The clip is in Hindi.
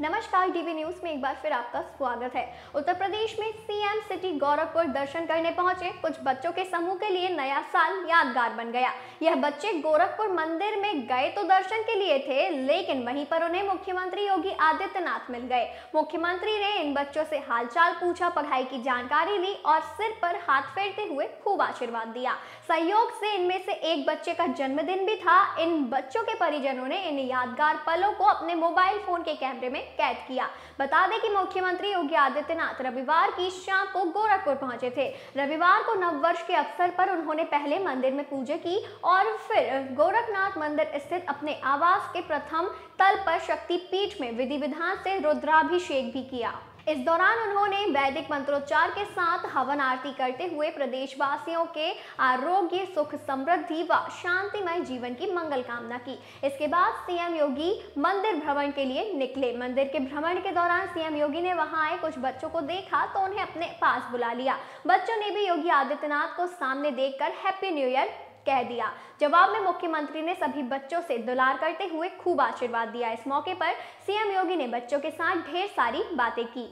नमस्कार डीवी न्यूज़ में एक बार फिर आपका स्वागत है। उत्तर प्रदेश में सीएम सिटी गोरखपुर दर्शन करने पहुँचे। कुछ बच्चों के समूह के लिए नया साल यादगार बन गया। यह बच्चे गोरखपुर मंदिर में गए तो दर्शन के लिए थे, लेकिन वहीं पर उन्हें मुख्यमंत्री योगी आदित्यनाथ मिल गए। मुख्यमंत्री ने इन बच्चों से हालचाल पूछा, पढ़ाई की जानकारी ली और सिर पर हाथ फेरते हुए खूब आशीर्वाद दिया। सहयोग से इनमें से एक बच्चे का जन्मदिन भी था। इन बच्चों के परिजनों ने इन यादगार पलों को अपने मोबाइल फ़ोन के कैमरे में कैद किया। बता दें कि मुख्यमंत्री योगी आदित्यनाथ रविवार की शाम को गोरखपुर पहुँचे थे। रविवार को नववर्ष के अवसर पर उन्होंने पहले मंदिर में पूजा की और फिर गोरखनाथ मंदिर स्थित अपने आवास के प्रथम तल पर शक्ति पीठ में विधि विधान से रुद्राभिषेक भी किया। इस दौरान उन्होंने वैदिक मंत्रोच्चार के साथ हवन आरती करते हुए प्रदेशवासियों के आरोग्य, सुख समृद्धि व शांतिमय जीवन की मंगल कामना की। इसके बाद सीएम योगी मंदिर भ्रमण के लिए निकले। मंदिर के भ्रमण के दौरान सीएम योगी ने वहाँ आए, कुछ बच्चों को देखा तो उन्हें अपने पास बुला लिया। बच्चों ने भी योगी आदित्यनाथ को सामने देखकर हैप्पी न्यू ईयर कह दिया। जवाब में मुख्यमंत्री ने सभी बच्चों से दुलार करते हुए खूब आशीर्वाद दिया। इस मौके पर सीएम योगी ने बच्चों के साथ ढेर सारी बातें की।